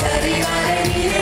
Sari Vare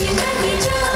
you make me jump.